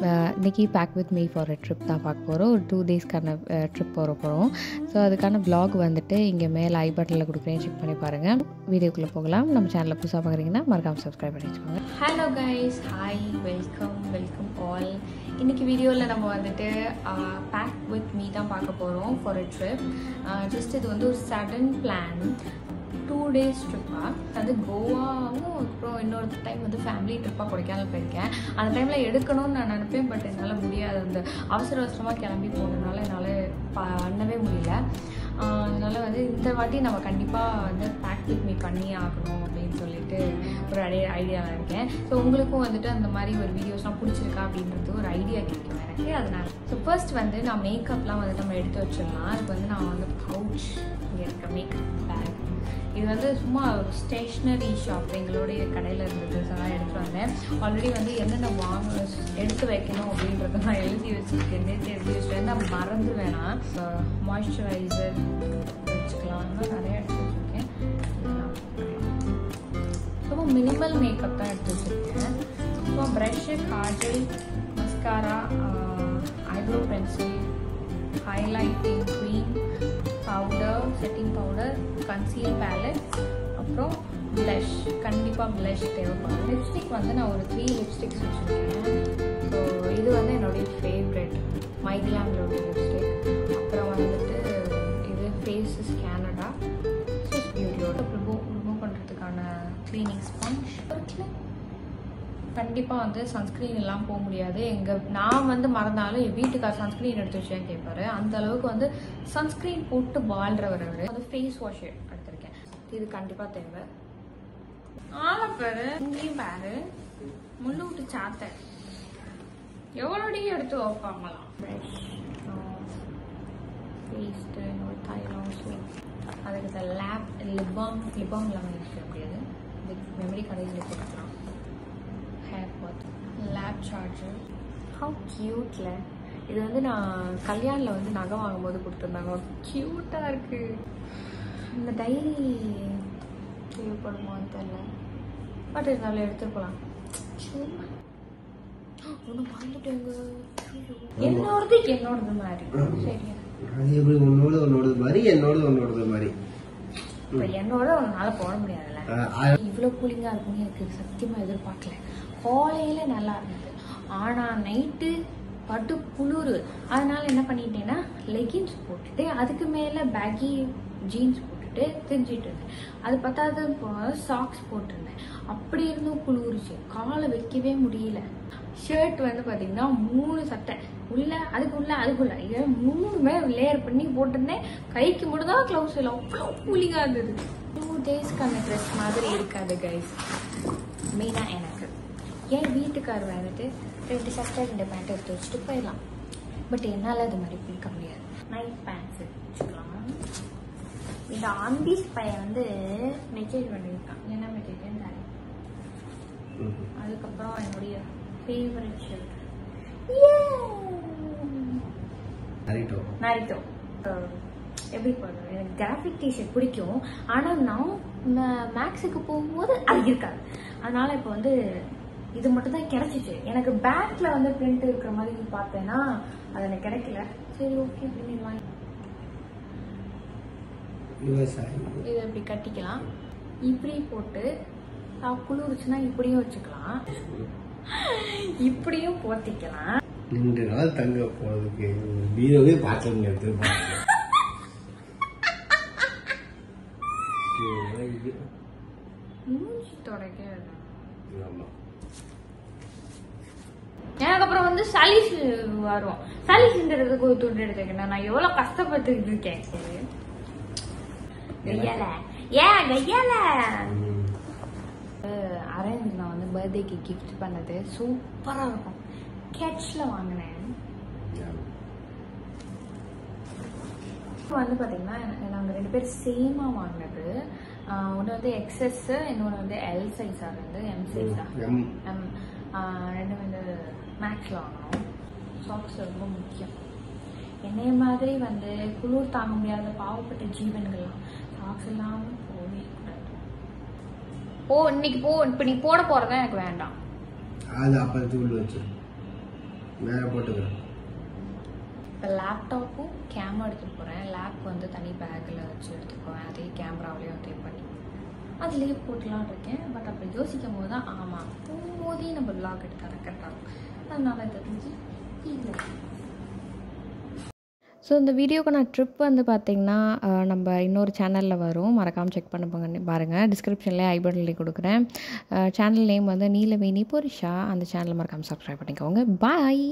இன்றைக்கி pack with me for a trip தான் பார்க்க போகிறோம் ஒரு டூ டேஸ்க்கான ட்ரிப் போகிற போகிறோம் ஸோ அதுக்கான ப்ளாக் வந்துட்டு இங்கே மேலே ஐ பட்டனில் கொடுக்குறேன். செக் பண்ணி பாருங்கள் வீடியோக்குள்ளே போகலாம். நம்ம சேனலில் புதுசாக பார்க்குறீங்கன்னா மறக்காமல் சப்ஸ்கிரைப் பண்ணி வச்சுக்கோங்க. Hello guys hi welcome welcome all இன்றைக்கி வீடியோவில் நம்ம வந்துட்டு பேக் வித் மீ தான் பார்க்க போகிறோம் ஃபார் அ ட்ரிப் ஜஸ்ட் இது வந்து ஒரு சடன் பிளான் டூ டேஸ் ட்ரிப்பாக அது கோவாவும் அப்புறம் இன்னொரு டைம் வந்து ஃபேமிலி ட்ரிப்பாக கொடைக்கானல் போயிருக்கேன். அந்த டைமில் எடுக்கணும்னு நான் நினைப்பேன் பட் என்னால் முடியாது. அந்த அவசர அவசரமாக கிளம்பி போனதுனால என்னால் பண்ணவே முடியல. அதனால் வந்து இந்த வாட்டி நம்ம கண்டிப்பாக வந்து பேக் வித் மீ பண்ணி ஆகணும் அப்படின்னு சொல்லிட்டு ஒரு ஐடியா ஐடியாவில் இருக்கேன். ஸோ உங்களுக்கும் வந்துட்டு அந்த மாதிரி ஒரு வீடியோஸ்லாம் பிடிச்சிருக்கா அப்படின்றது ஒரு ஐடியா கிடைக்கும் எனக்கு. அதனால் ஸோ ஃபர்ஸ்ட் வந்து நான் மேக்கப்லாம் வந்து நம்ம எடுத்து வச்சிடலாம். அதுக்கு வந்து நான் வந்து பவுச் இங்கே இருக்க மேக்கப் இது வந்து சும்மா ஒரு ஸ்டேஷ்னரி ஷாப் எங்களுடைய கடையில் இருந்தது அதெல்லாம் நான் வந்தேன். ஆல்ரெடி வந்து என்னென்ன வாங்கணும் எடுத்து வைக்கணும் அப்படின்றத நான் எழுதி வச்சுருக்கேன். நேற்று எழுதி வச்சுருக்கேன் நான் மறந்து வேணாம். மாய்ஸ்சரைசர் வச்சுக்கலாம். நிறைய எடுத்து வச்சுருக்கேன். ரொம்ப மினிமல் மேக்கப் தான் எடுத்து வச்சுருக்கேன். அப்புறம் brush kajal mascara eyebrow pencil highlighting cream powder setting powder conceal palette அப்புறம் ப்ளஷ் கண்டிப்பாக ப்ளஷ் தேவைப்படும். லிப்ஸ்டிக் வந்து நான் ஒரு த்ரீ லிப்ஸ்டிக்ஸ் வச்சுருக்கேன். ஸோ இது வந்து என்னுடைய ஃபேவரெட் மைக்லாங்களோட லிப்ஸ்டிக் கண்டிப்பாக வந்து சன்ஸ்க்ரீன் எல்லாம் போக முடியாது. எங்கள் நான் வந்து மறந்தாலும் என் வீட்டுக்கார் சன்ஸ்க்ரீன் எடுத்து வச்சேன் கேட்பாரு அந்த அளவுக்கு வந்து சன்ஸ்க்ரீன் போட்டு வாழ்றவர் அவர். வந்து ஃபேஸ் வாஷ் எடுத்திருக்கேன். இது கண்டிப்பாக தேவை. ஆளை பாரு. இங்கேயும் பாரு. முள்ளு விட்டு சாத்த. எவ்வளோடி எடுத்து வைப்பாங்களாம்? பேஸ்ட்டு இன்னொரு தைலம் அதுக்கு லேப் லிபாம் லிபாம் இல்லாமல் இருக்க முடியாது. மெமரி கடையில் போட்டுக்கலாம். பாத் லேப் சார்ஜர் ஹவு க்யூட்ல இது வந்து நான் கல்யாணில் வந்து நகை வாங்கும்போது கொடுத்துருந்தாங்க. க்யூட்டாக இருக்கு. இந்த டைரி தேவைப்படுமான்னு தெரில பட் இருந்தாலும் ஒன்று மறந்துட்டேங்க என்னோடது என்னோடது மாதிரி. சரியா? எப்படி உன்னோட உன்னோடது மாதிரி என்னோட உன்னோடது மாதிரி. இப்போ என்னோட உன்னால போட முடியாதுல்ல. இவ்வளோ கூலிங்காக இருக்கும்னு எனக்கு சத்தியமாக எதிர்பார்க்கல. காலையில் நல்லா இருந்தது. ஆனால் நைட்டு பட்டு குளிர். அதனால என்ன பண்ணிட்டேன்னா லெகின்ஸ் போட்டுட்டு அதுக்கு மேலே பேக்கி ஜீன்ஸ் போட்டுட்டு திரிஞ்சிட்டு இருந்தேன். அது பத்தாவது சாக்ஸ் போட்டிருந்தேன். அப்படி இருந்தும் குளிர்ச்சி. காலை வைக்கவே முடியல. ஷர்ட் வந்து பார்த்தீங்கன்னா மூணு சட்டை. உள்ள அதுக்குள்ள அதுக்குள்ள மூணுமே லேயர் பண்ணி போட்டிருந்தேன். கைக்கு மட்டும் தான் க்ளவுஸ் இல்லை. அவ்வளோ கூலிங்காக இருந்தது. டூ டேஸ்க்கான ட்ரெஸ் மாதிரி இருக்காது கைஸ் மெயினாக எனக்கு என் வீட்டுக்கார் வந்துட்டு ரெண்டு சட்டை ரெண்டு பேண்ட் எடுத்து வச்சுட்டு போயிடலாம். பட் என்னால் அது மாதிரி பிடிக்க முடியாது. நைட் பேண்ட்ஸ் வச்சுக்கலாம் இந்த ஆம்பிஸ் பையன் வந்து மெசேஜ் பண்ணியிருக்கான். என்ன மெசேஜ்னு தரேன் ம். அதுக்கப்புறம் என்னுடைய ஃபேவரட் ஷர்ட் நரிட்டோ எப்படி போடுறது? எனக்கு கிராஃபிக் டிஷர்ட் பிடிக்கும். ஆனால் நான் மேக்ஸுக்கு போகும்போது அது இருக்காது. அதனால இப்போ வந்து இது மட்டும் தான் கிடைச்சிச்சு. எனக்கு பேக்ல வந்து பிரிண்ட் இருக்கிற மாதிரி பார்த்தேன்னா அது எனக்கு கிடைக்கல. சரி ஓகே பண்ணிடலாம் விவசாயி இதை இப்படி கட்டிக்கலாம். இப்படி போட்டு குளிர்ச்சுன்னா இப்படியும் வச்சுக்கலாம். இப்படியும் போத்திக்கலாம். ரெண்டு நாள் தங்க போறதுக்கு பீரோவே பார்க்கல எடுத்துருப்பாங்க. மூஞ்சி தொடக்க ஆமா. எனக்கு அப்புறம் வந்து சளீஸ் வரும். சளீஸ்ன்றதுக்கு ஒரு துண்டு எடுத்துக்கணும். நான் எவ்வளவு கஷ்டப்பட்டுக்கிட்டு இருக்கேன். கையால ஏன் கையால. அரேஞ்ச் நான் வந்து பர்த்டேக்கு கிஃப்ட் பண்ணது சூப்பரா இருக்கும். கேட்ச்ல வாங்கினேன். இப்போ வந்து பாத்தீங்கன்னா நாங்க ரெண்டு பேரும் சேமா வாங்கினது. ஒன்று வந்து எக்ஸஸ் இன்னொன்று வந்து எல் சைஸா இருந்து எம் சைஸா எம். ரெண்டும் வந்து மேக்ஸ்ல வாங்கினோம் சாக்ஸ் ரொம்ப முக்கியம். என்னைய மாதிரி வந்து குளிர் தாங்க முடியாத பாவப்பட்ட ஜீவன்கள்லாம் சாக்ஸ் இல்லாம போகவே கூடாது. போ இன்னைக்கு போ இப்ப நீ போட போறதா எனக்கு வேண்டாம். அது அப்புறம் தூள் வச்சு மேலே போட்டுக்கிறேன். இப்போ லேப்டாப்பும் கேமரா எடுத்துகிட்டு போகிறேன் லேப் வந்து தனி பேக்கில் வச்சு எடுத்துக்குவேன். அதே கேமராவிலேயே வந்து பண்ணி அதுலேயே போட்டுலான் இருக்கேன். பட் அப்படி யோசிக்கும் போது தான் ஆமாம் போகும்போதே நம்ம லாக் எடுத்தால் கரெக்டாக இருக்கும். அதனால இதை செஞ்சு ஸோ இந்த வீடியோக்கான ட்ரிப் வந்து பார்த்திங்கன்னா நம்ம இன்னொரு சேனலில் வரும். மறக்காமல் செக் பண்ண போங்க பாருங்கள் டிஸ்கிரிப்ஷன்லேயே ஐ கொடுக்குறேன். சேனல் நேம் வந்து நீலவேணி பொரிஷா. அந்த சேனலை மறக்காமல் சப்ஸ்கிரைப் பண்ணிக்கோங்க. பாய்